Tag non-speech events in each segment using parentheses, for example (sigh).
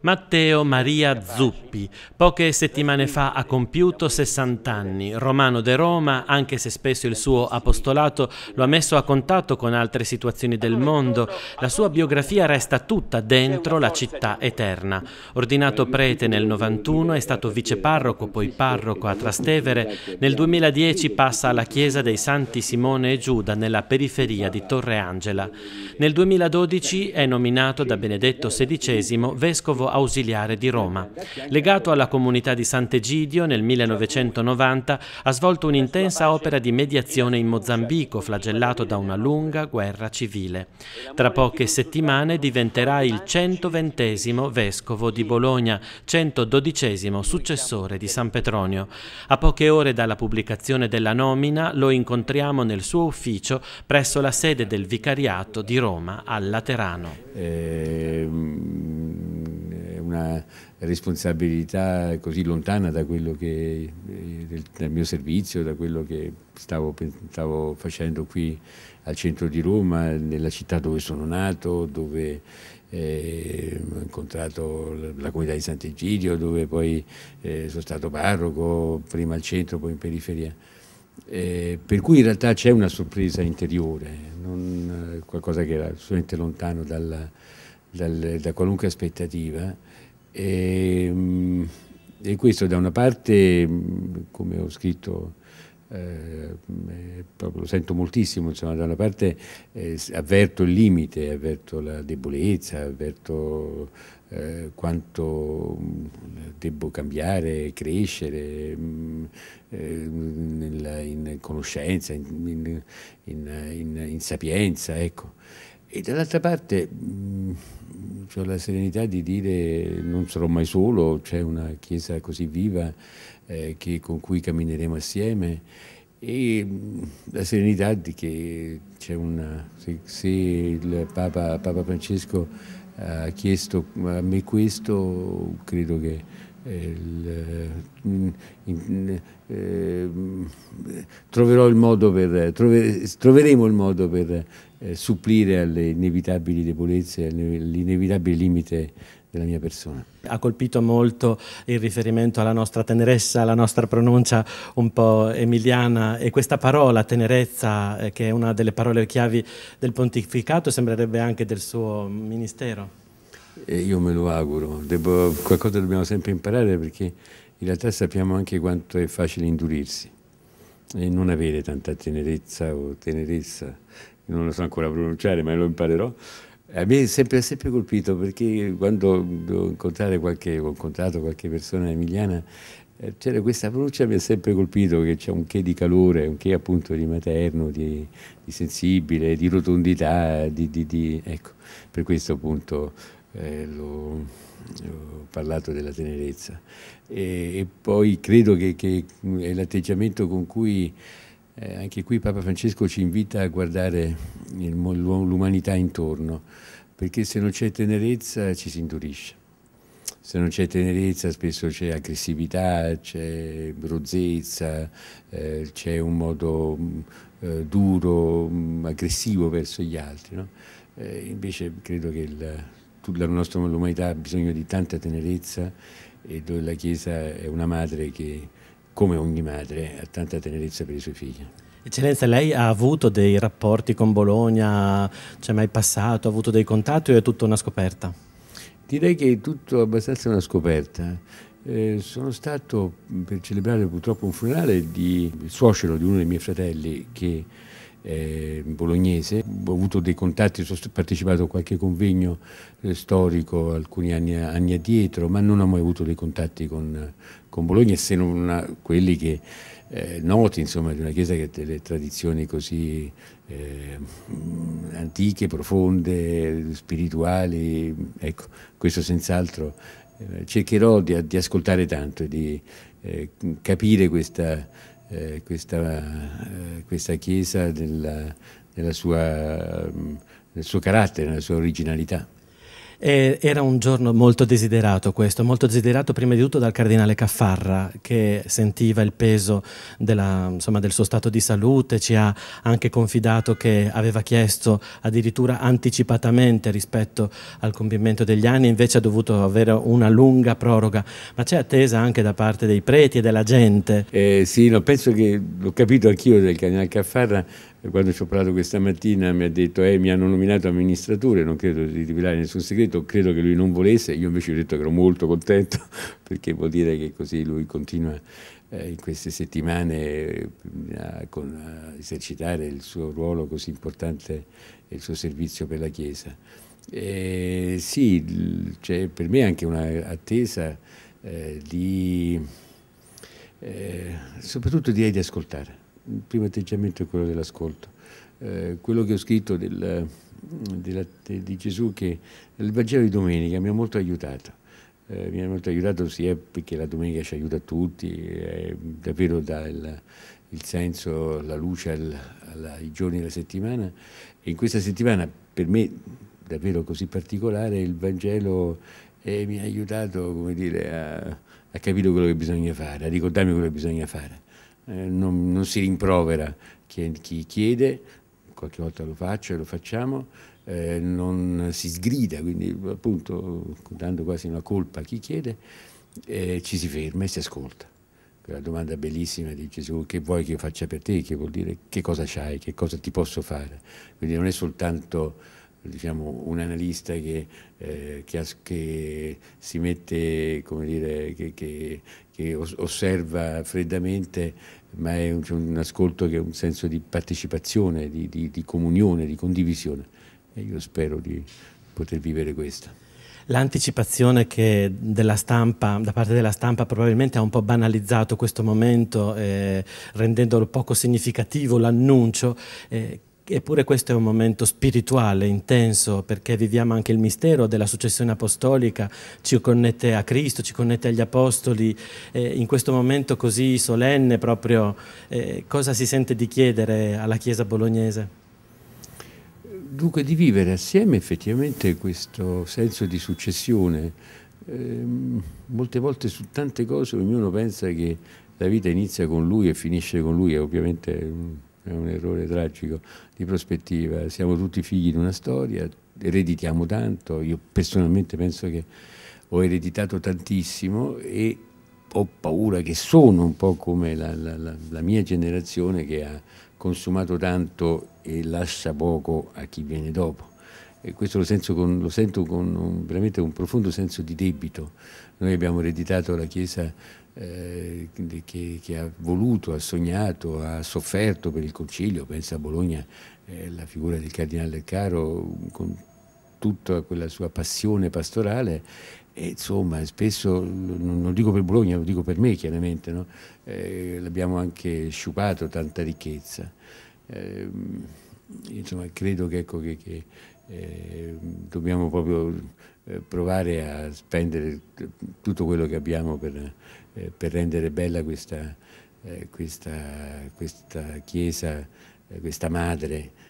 Matteo Maria Zuppi, poche settimane fa ha compiuto 60 anni, romano de Roma, anche se spesso il suo apostolato lo ha messo a contatto con altre situazioni del mondo, la sua biografia resta tutta dentro la città eterna. Ordinato prete nel 91, è stato viceparroco, poi parroco a Trastevere, nel 2010 passa alla chiesa dei Santi Simone e Giuda nella periferia di Torre Angela. Nel 2012 è nominato da Benedetto XVI vescovo ausiliare di Roma. Legato alla comunità di Sant'Egidio nel 1990 ha svolto un'intensa opera di mediazione in Mozambico, flagellato da una lunga guerra civile. Tra poche settimane diventerà il 120 vescovo di Bologna, 112 successore di San Petronio. A poche ore dalla pubblicazione della nomina lo incontriamo nel suo ufficio presso la sede del vicariato di Roma al Laterano. Eh, una responsabilità così lontana da quello che, eh, dal mio servizio, da quello che stavo, stavo, facendo qui al centro di Roma, nella città dove sono nato, dove eh, ho incontrato la comunità di Sant'Egidio, dove poi eh, sono stato parroco, prima al centro, poi in periferia. Eh, per cui in realtà c'è una sorpresa interiore, non, qualcosa che era assolutamente lontano dalla, dal, da qualunque aspettativa e, ehm, e, questo da una parte, come ho scritto, eh, proprio lo sento moltissimo, insomma, da una parte eh, avverto il limite, avverto la debolezza, avverto eh, quanto devo cambiare, crescere eh, in conoscenza, in, in, in, sapienza, ecco. E dall'altra parte mh, ho la serenità di dire non sarò mai solo, c'è una Chiesa così viva eh, che, con cui cammineremo assieme. E mm, la serenità di che c'è una, se, se il Papa, Papa, Francesco ha chiesto a me questo, credo che eh, il, in, in, eh, troverò il modo per, trover, troveremo il modo per eh, supplire alle inevitabili debolezze, all'inevitabile limite della mia persona. Ha colpito molto il riferimento alla nostra tenerezza, alla nostra pronuncia un po' emiliana e questa parola, tenerezza, eh, che è una delle parole chiavi del pontificato, sembrerebbe anche del suo ministero. E io me lo auguro, Devo, qualcosa dobbiamo sempre imparare perché in realtà sappiamo anche quanto è facile indurirsi e non avere tanta tenerezza o tenerezza non lo so ancora pronunciare, ma lo imparerò. A me è sempre, sempre colpito perché quando ho, qualche, ho incontrato qualche persona emiliana, eh, c'era questa pronuncia mi ha sempre colpito che c'è un che di calore, un che appunto di materno, di, di sensibile, di rotondità, di, di, di, ecco, per questo appunto eh, l'ho, ho parlato della tenerezza. E, e poi credo che, che è l'atteggiamento con cui eh, anche qui Papa Francesco ci invita a guardare l'umanità intorno, perché se non c'è tenerezza ci si indurisce. Se non c'è tenerezza spesso c'è aggressività, c'è rozzezza, eh, c'è un modo eh, duro, aggressivo verso gli altri. No? Eh, invece credo che l'umanità ha bisogno di tanta tenerezza e dove la Chiesa è una madre che come ogni madre, ha tanta tenerezza per i suoi figli. Eccellenza, lei ha avuto dei rapporti con Bologna, c'è mai passato, ha avuto dei contatti o è tutta una scoperta? Direi che è tutto abbastanza una scoperta. Eh, sono stato per celebrare purtroppo un funerale di suocero di uno dei miei fratelli che è bolognese, ho avuto dei contatti, ho partecipato a qualche convegno eh, storico alcuni anni, anni, addietro, ma non ho mai avuto dei contatti con, con Bologna se non una, quelli che eh, noti insomma, di una chiesa che ha delle tradizioni così eh, antiche, profonde, spirituali, ecco, questo senz'altro eh, cercherò di, di, ascoltare tanto e di eh, capire questa eh, questa, eh, questa, chiesa nella, nella sua, nel suo carattere, nella sua originalità. E era un giorno molto desiderato questo, molto desiderato prima di tutto dal cardinale Caffarra che sentiva il peso della, insomma, del suo stato di salute, ci ha anche confidato che aveva chiesto addirittura anticipatamente rispetto al compimento degli anni, invece ha dovuto avere una lunga proroga, ma c'è attesa anche da parte dei preti e della gente. Eh, sì, no, penso che l'ho capito anch'io del cardinale Caffarra quando ci ho parlato questa mattina mi ha detto eh, mi hanno nominato amministratore, non credo di rivelare nessun segreto, credo che lui non volesse, io invece ho detto che ero molto contento (laughs) perché vuol dire che così lui continua eh, in queste settimane eh, a, con, a, esercitare il suo ruolo così importante e il suo servizio per la Chiesa. Eh, sì, c'è per me anche un'attesa eh, di, eh, soprattutto direi di ascoltare il primo atteggiamento è quello dell'ascolto. Eh, quello che ho scritto del, della, di Gesù, che il Vangelo di domenica mi ha molto aiutato. Eh, mi ha molto aiutato sia perché la domenica ci aiuta tutti, eh, davvero dà il, il, senso, la luce al, al, ai giorni della settimana. E in questa settimana, per me davvero così particolare, il Vangelo eh, mi ha aiutato come dire, a, a capire quello che bisogna fare, a ricordarmi quello che bisogna fare eh, non, non, si rimprovera chi, chi, chiede, qualche volta lo faccio e lo facciamo, eh, non si sgrida, quindi appunto dando quasi una colpa a chi chiede, eh, ci si ferma e si ascolta. Quella domanda bellissima di Gesù, che vuoi che io faccia per te, che vuol dire che cosa c'hai, che cosa ti posso fare. Quindi non è soltanto diciamo, un analista che, eh, che, che, si mette, come dire, che, che osserva freddamente, ma è un, un, ascolto che ha un senso di partecipazione, di, di, di comunione, di condivisione. E io spero di poter vivere questo. L'anticipazione che stampa, da parte della stampa probabilmente ha un po' banalizzato questo momento, eh, rendendolo poco significativo l'annuncio, eh, Eppure questo è un momento spirituale, intenso, perché viviamo anche il mistero della successione apostolica, ci connette a Cristo, ci connette agli apostoli. Eh, in questo momento così solenne proprio, eh, cosa si sente di chiedere alla Chiesa bolognese? Dunque di vivere assieme effettivamente questo senso di successione. Eh, molte volte su tante cose ognuno pensa che la vita inizia con lui e finisce con lui, è ovviamente è un errore tragico di prospettiva. Siamo tutti figli di una storia, ereditiamo tanto, io personalmente penso che ho ereditato tantissimo e ho paura che sono un po' come la, la, la, mia generazione che ha consumato tanto e lascia poco a chi viene dopo. E questo lo, con, lo sento con un, veramente un profondo senso di debito. Noi abbiamo ereditato la Chiesa eh, che, che, ha voluto, ha sognato, ha sofferto per il concilio, pensa a Bologna, eh, la figura del cardinale Caro con tutta quella sua passione pastorale e insomma spesso, non lo dico per Bologna, lo dico per me chiaramente, no? eh, l'abbiamo anche sciupato tanta ricchezza. Eh, insomma credo che, ecco, che, che eh, dobbiamo proprio eh, provare a spendere tutto quello che abbiamo per, eh, per rendere bella questa, eh, questa, questa Chiesa, questa madre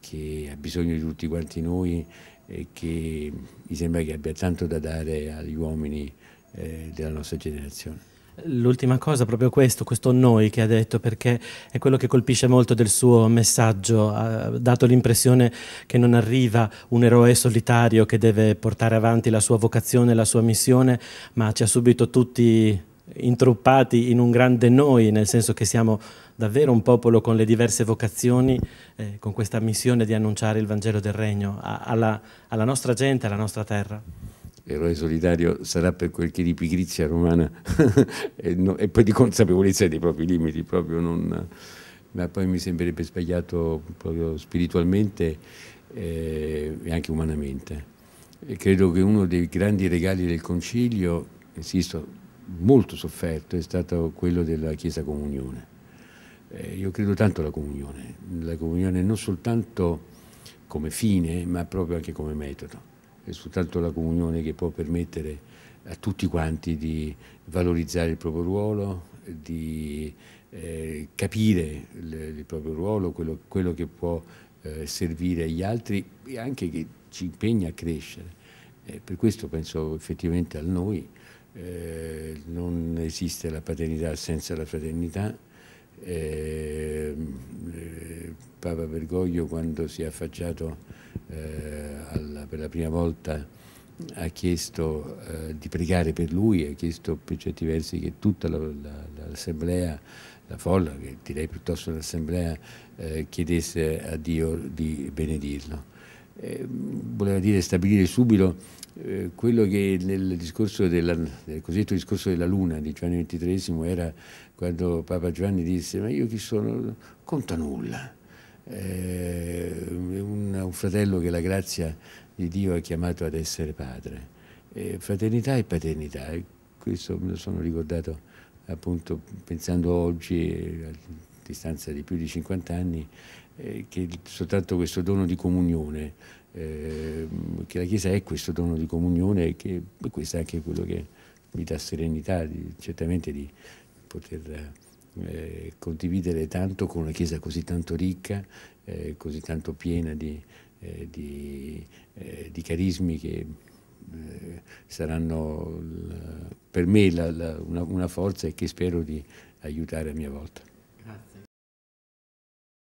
che ha bisogno di tutti quanti noi e che mi sembra che abbia tanto da dare agli uomini della nostra generazione. L'ultima cosa, proprio questo, questo noi che ha detto, perché è quello che colpisce molto del suo messaggio, ha dato l'impressione che non arriva un eroe solitario che deve portare avanti la sua vocazione, la sua missione, ma ci ha subito tutti intruppati in un grande noi, nel senso che siamo davvero un popolo con le diverse vocazioni, eh, con questa missione di annunciare il Vangelo del Regno alla, alla nostra gente, alla nostra terra eroe solitario sarà per quel che di pigrizia romana (laughs) e, no, e, poi di consapevolezza dei propri limiti, proprio non, ma poi mi sembrerebbe sbagliato proprio spiritualmente eh, e anche umanamente. E credo che uno dei grandi regali del Concilio, insisto, molto sofferto, è stato quello della Chiesa Comunione. Eh, io credo tanto alla comunione, la comunione non soltanto come fine, ma proprio anche come metodo è soltanto la comunione che può permettere a tutti quanti di valorizzare il proprio ruolo, di eh, capire il, il, proprio ruolo, quello, quello che può eh, servire agli altri e anche che ci impegna a crescere. E per questo penso effettivamente a noi, eh, non esiste la paternità senza la fraternità. Eh, Papa Bergoglio quando si è affacciato eh, alla, per la prima volta ha chiesto eh, di pregare per lui, ha chiesto per certi versi che tutta l'assemblea, la, la, folla, che direi piuttosto l'assemblea, eh, chiedesse a Dio di benedirlo. Eh, voleva dire stabilire subito eh, quello che nel, discorso della, nel cosiddetto discorso della Luna di Giovanni XXIII era quando Papa Giovanni disse ma io chi sono? Conta nulla. Eh, un, un fratello che la grazia di Dio ha chiamato ad essere padre. Eh, fraternità e paternità, questo me lo sono ricordato appunto pensando oggi, a distanza di più di 50 anni, eh, che soltanto questo dono di comunione, eh, che la Chiesa è questo dono di comunione e che e questo è anche quello che mi dà serenità, di, certamente di poter eh, condividere tanto con una Chiesa così tanto ricca, eh, così tanto piena di, eh, di, di, carismi che saranno per me la, la, una, una forza e che spero di aiutare a mia volta.